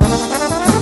oh you.